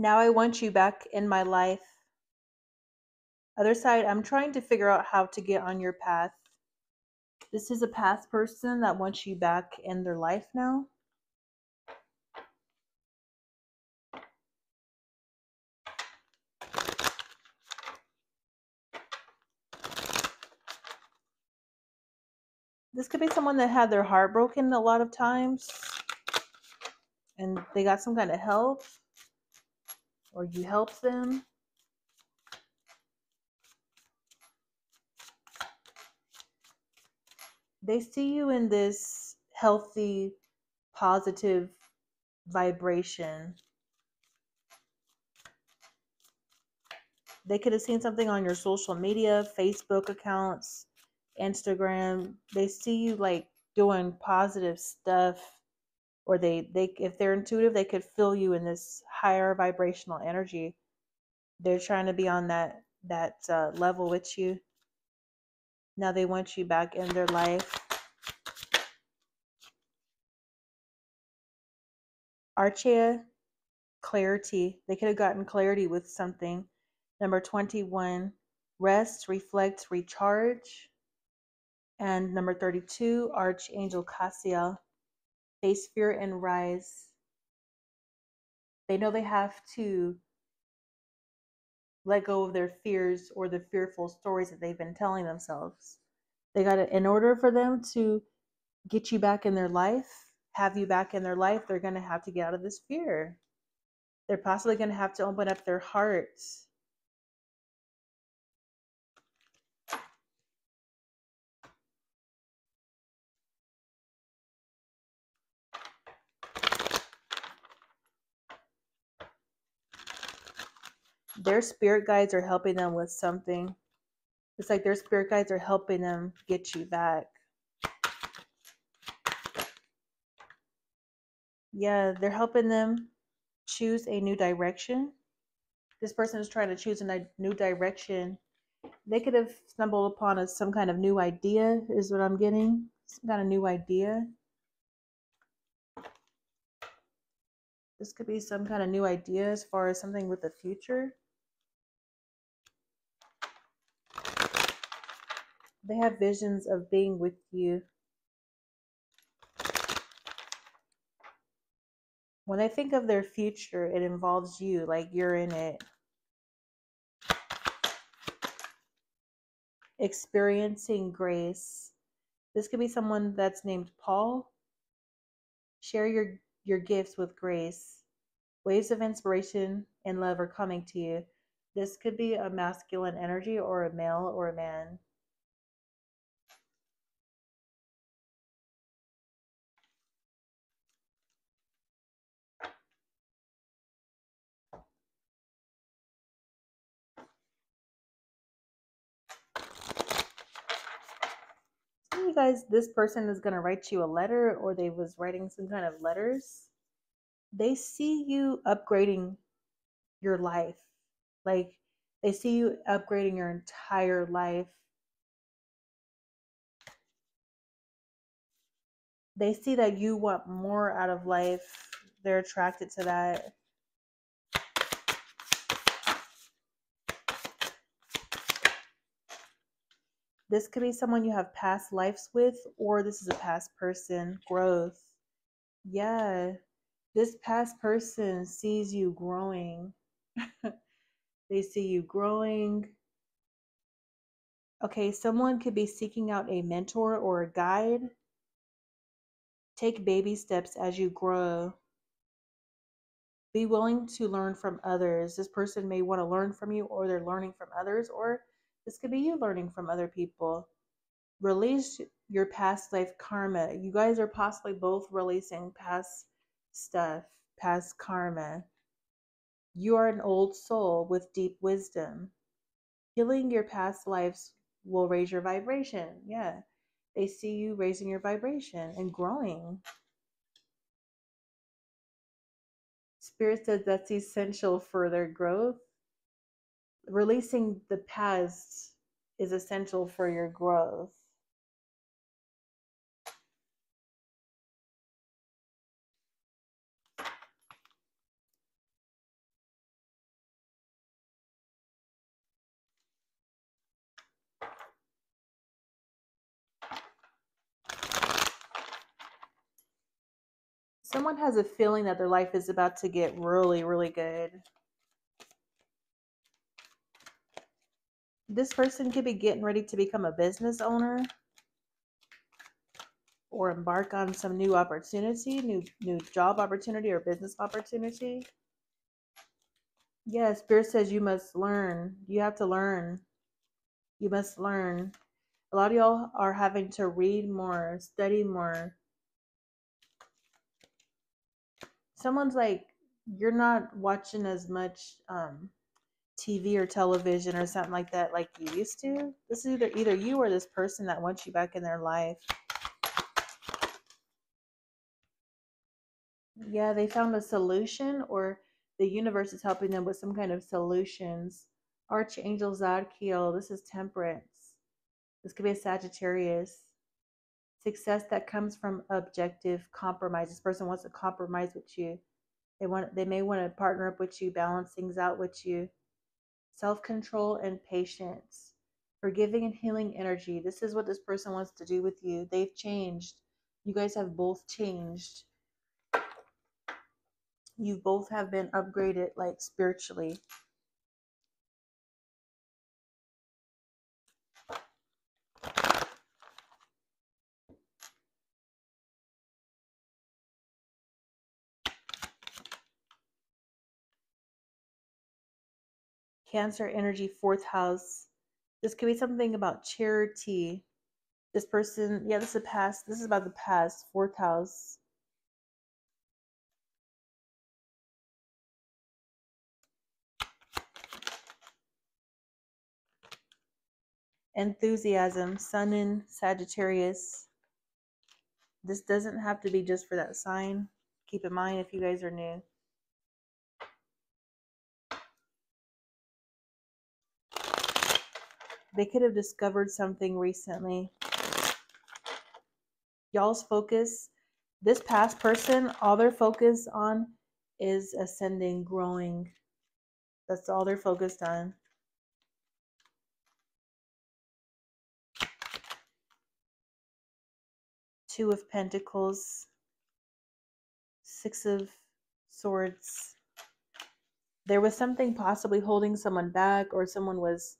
Now I want you back in my life. Other side, I'm trying to figure out how to get on your path. This is a past person that wants you back in their life now. This could be someone that had their heart broken a lot of times and they got some kind of help or you helped them. They see you in this healthy, positive vibration. They could have seen something on your social media, Facebook accounts, Instagram. They see you like doing positive stuff or they they if they're intuitive, they could fill you in this higher vibrational energy. They're trying to be on that that uh, level with you. Now they want you back in their life. Archea, clarity. They could have gotten clarity with something. Number 21, rest, reflect, recharge. And number 32, Archangel Cassiel, face fear and rise. They know they have to let go of their fears or the fearful stories that they've been telling themselves. They got to, in order for them to get you back in their life, have you back in their life, they're going to have to get out of this fear. They're possibly going to have to open up their hearts their spirit guides are helping them with something. It's like their spirit guides are helping them get you back. Yeah, they're helping them choose a new direction. This person is trying to choose a new direction. They could have stumbled upon a, some kind of new idea, is what I'm getting. Some kind of new idea. This could be some kind of new idea as far as something with the future. They have visions of being with you. When they think of their future, it involves you, like you're in it. Experiencing grace. This could be someone that's named Paul. Share your, your gifts with grace. Waves of inspiration and love are coming to you. This could be a masculine energy or a male or a man. You guys this person is going to write you a letter or they was writing some kind of letters they see you upgrading your life. Like they see you upgrading your entire life. They see that you want more out of life. They're attracted to that This could be someone you have past lives with, or this is a past person. Growth. Yeah. This past person sees you growing. they see you growing. Okay, someone could be seeking out a mentor or a guide. Take baby steps as you grow. Be willing to learn from others. This person may want to learn from you, or they're learning from others, or this could be you learning from other people. Release your past life karma. You guys are possibly both releasing past stuff, past karma. You are an old soul with deep wisdom. Healing your past lives will raise your vibration. Yeah. They see you raising your vibration and growing. Spirit says that's essential for their growth releasing the past is essential for your growth. Someone has a feeling that their life is about to get really, really good. This person could be getting ready to become a business owner or embark on some new opportunity, new new job opportunity or business opportunity. Yeah, Spirit says you must learn. You have to learn. You must learn. A lot of y'all are having to read more, study more. Someone's like, you're not watching as much um, TV or television or something like that like you used to. This is either either you or this person that wants you back in their life. Yeah, they found a solution or the universe is helping them with some kind of solutions. Archangel Zadkiel, this is temperance. This could be a Sagittarius. Success that comes from objective compromise. This person wants to compromise with you. They want they may want to partner up with you, balance things out with you. Self-control and patience. Forgiving and healing energy. This is what this person wants to do with you. They've changed. You guys have both changed. You both have been upgraded like spiritually. Cancer energy, fourth house. This could be something about charity. This person, yeah, this is a past. This is about the past, fourth house. Enthusiasm, Sun in Sagittarius. This doesn't have to be just for that sign. Keep in mind if you guys are new. They could have discovered something recently. Y'all's focus, this past person, all their focus on is ascending, growing. That's all they're focused on. Two of Pentacles, Six of Swords. There was something possibly holding someone back, or someone was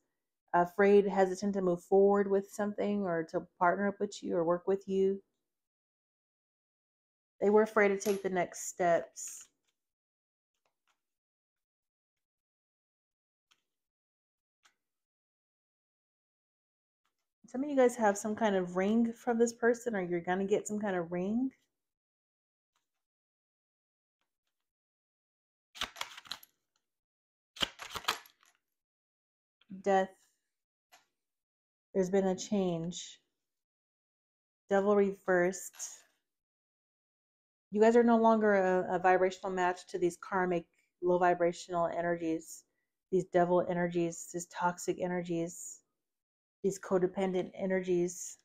afraid, hesitant to move forward with something or to partner up with you or work with you. They were afraid to take the next steps. Some of you guys have some kind of ring from this person, or you're going to get some kind of ring. Death there's been a change. Devil reversed. You guys are no longer a, a vibrational match to these karmic, low vibrational energies, these devil energies, these toxic energies, these codependent energies.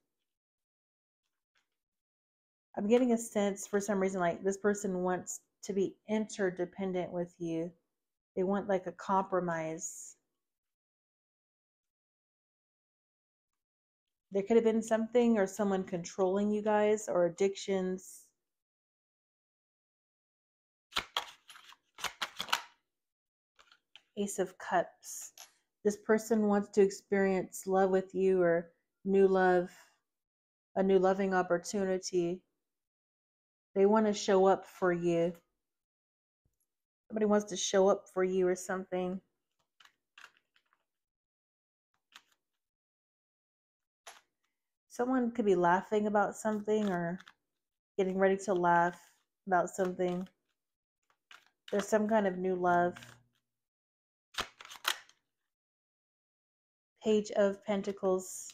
I'm getting a sense for some reason like this person wants to be interdependent with you. They want like a compromise there could have been something or someone controlling you guys or addictions. Ace of Cups. This person wants to experience love with you or new love, a new loving opportunity. They want to show up for you. Somebody wants to show up for you or something. Someone could be laughing about something or getting ready to laugh about something. There's some kind of new love. Page of Pentacles.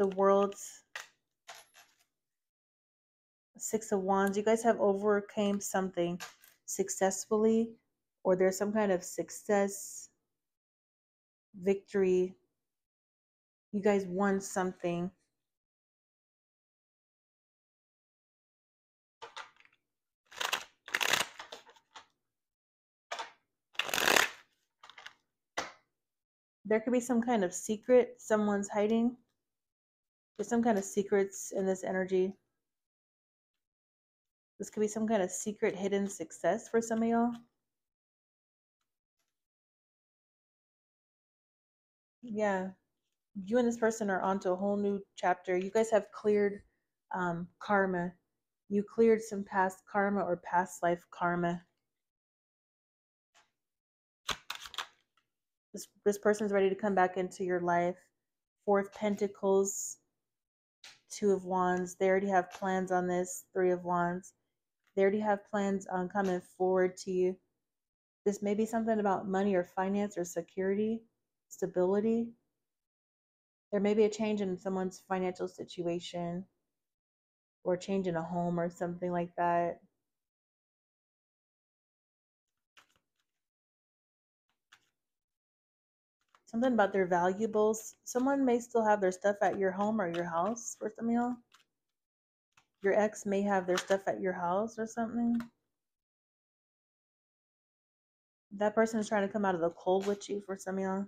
The World. Six of Wands. You guys have overcame something successfully or there's some kind of success, victory, you guys won something. There could be some kind of secret someone's hiding. There's some kind of secrets in this energy. This could be some kind of secret hidden success for some of y'all. Yeah, you and this person are onto a whole new chapter. You guys have cleared um, karma. You cleared some past karma or past life karma. This this person's ready to come back into your life. Four of Pentacles, Two of Wands. They already have plans on this. Three of Wands. They already have plans on coming forward to you. This may be something about money or finance or security, stability. There may be a change in someone's financial situation or change in a home or something like that. Something about their valuables. Someone may still have their stuff at your home or your house for some of y'all. Your ex may have their stuff at your house or something. That person is trying to come out of the cold with you for some of y'all.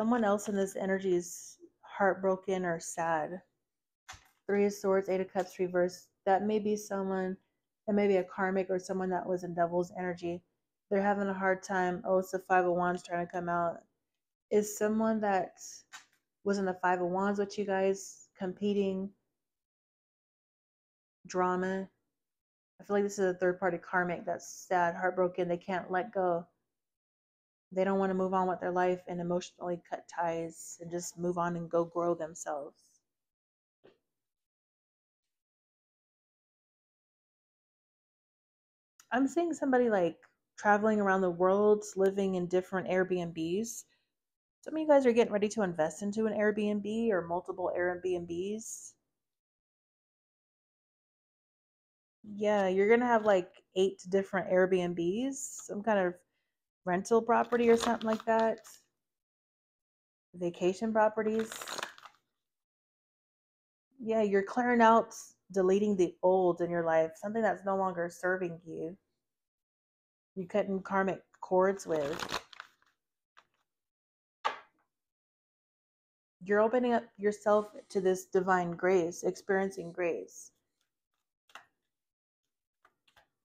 Someone else in this energy is heartbroken or sad. Three of Swords, Eight of Cups reversed. That may be someone, that may be a karmic or someone that was in Devil's energy. They're having a hard time. Oh, it's the Five of Wands trying to come out. Is someone that was in the Five of Wands with you guys competing drama? I feel like this is a third party karmic that's sad, heartbroken. They can't let go they don't want to move on with their life and emotionally cut ties and just move on and go grow themselves. I'm seeing somebody like traveling around the world, living in different Airbnbs. Some of you guys are getting ready to invest into an Airbnb or multiple Airbnbs. Yeah, you're going to have like eight different Airbnbs, some kind of rental property or something like that. Vacation properties. Yeah, you're clearing out, deleting the old in your life, something that's no longer serving you. You cutting karmic cords with. You're opening up yourself to this divine grace, experiencing grace.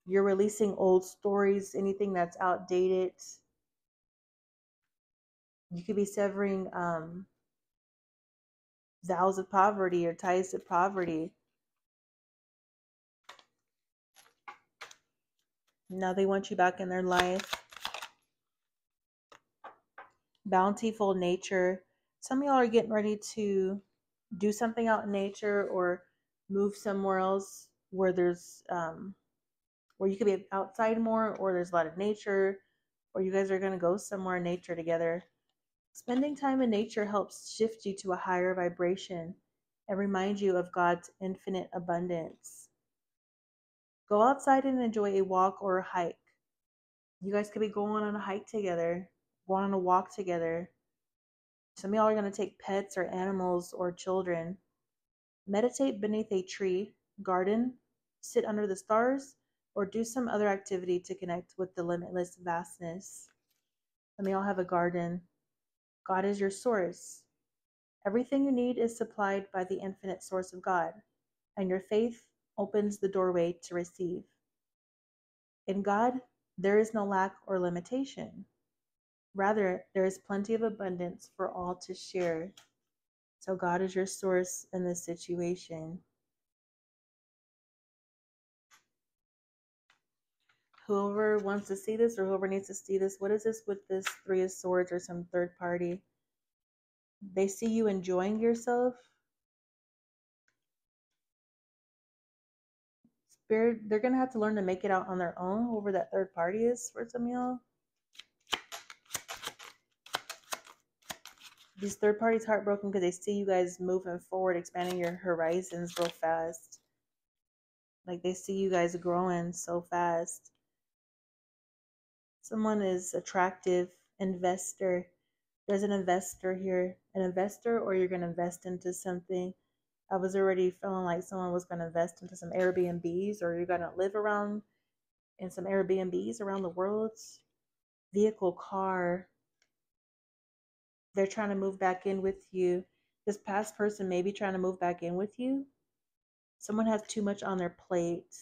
You're releasing old stories, anything that's outdated. You could be severing um, vows of poverty or ties to poverty. Now they want you back in their life. Bountiful nature. Some of y'all are getting ready to do something out in nature or move somewhere else where there's um, where you could be outside more or there's a lot of nature or you guys are going to go somewhere in nature together. Spending time in nature helps shift you to a higher vibration and remind you of God's infinite abundance. Go outside and enjoy a walk or a hike. You guys could be going on a hike together, going on a walk together. Some of y'all are going to take pets or animals or children. Meditate beneath a tree, garden, sit under the stars, or do some other activity to connect with the limitless vastness. Let me all have a garden. God is your source. Everything you need is supplied by the infinite source of God, and your faith opens the doorway to receive. In God, there is no lack or limitation. Rather, there is plenty of abundance for all to share. So, God is your source in this situation. Whoever wants to see this or whoever needs to see this, what is this with this Three of Swords or some third party? They see you enjoying yourself. Spirit, they're going to have to learn to make it out on their own, whoever that third party is for some of y'all. These third parties heartbroken because they see you guys moving forward, expanding your horizons real fast. Like they see you guys growing so fast someone is attractive investor there's an investor here an investor or you're going to invest into something. I was already feeling like someone was going to invest into some airbnbs or you're going to live around in some airbnbs around the world. Vehicle car they're trying to move back in with you. This past person may be trying to move back in with you. Someone has too much on their plate.